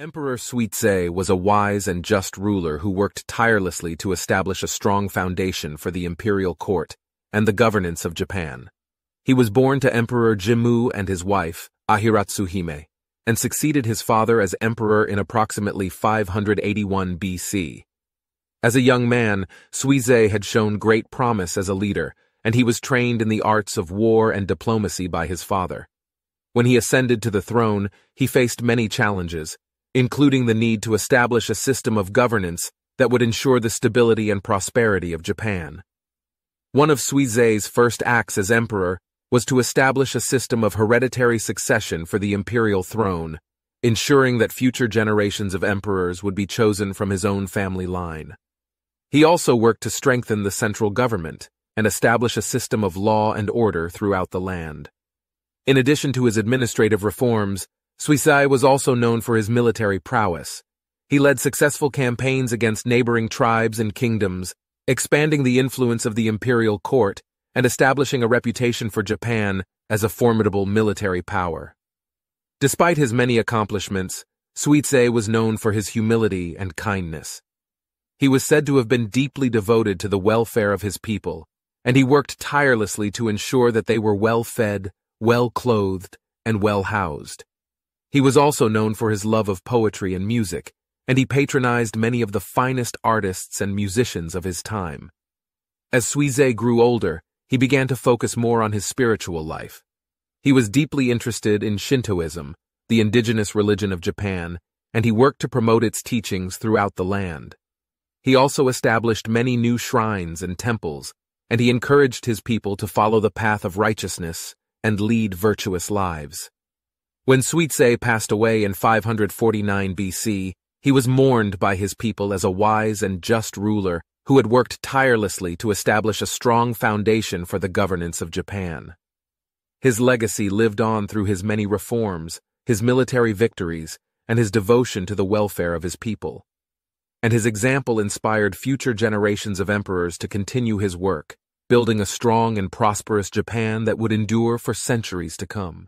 Emperor Suizei was a wise and just ruler who worked tirelessly to establish a strong foundation for the imperial court and the governance of Japan. He was born to Emperor Jimmu and his wife, Ahiratsuhime, and succeeded his father as emperor in approximately 581 BC. As a young man, Suizei had shown great promise as a leader, and he was trained in the arts of war and diplomacy by his father. When he ascended to the throne, he faced many challenges, including the need to establish a system of governance that would ensure the stability and prosperity of Japan. One of Suizei's first acts as emperor was to establish a system of hereditary succession for the imperial throne, ensuring that future generations of emperors would be chosen from his own family line. He also worked to strengthen the central government and establish a system of law and order throughout the land. In addition to his administrative reforms, Suizei was also known for his military prowess. He led successful campaigns against neighboring tribes and kingdoms, expanding the influence of the imperial court and establishing a reputation for Japan as a formidable military power. Despite his many accomplishments, Suizei was known for his humility and kindness. He was said to have been deeply devoted to the welfare of his people, and he worked tirelessly to ensure that they were well fed, well clothed, and well housed. He was also known for his love of poetry and music, and he patronized many of the finest artists and musicians of his time. As Suizei grew older, he began to focus more on his spiritual life. He was deeply interested in Shintoism, the indigenous religion of Japan, and he worked to promote its teachings throughout the land. He also established many new shrines and temples, and he encouraged his people to follow the path of righteousness and lead virtuous lives. When Suizei passed away in 549 BC, he was mourned by his people as a wise and just ruler who had worked tirelessly to establish a strong foundation for the governance of Japan. His legacy lived on through his many reforms, his military victories, and his devotion to the welfare of his people. And his example inspired future generations of emperors to continue his work, building a strong and prosperous Japan that would endure for centuries to come.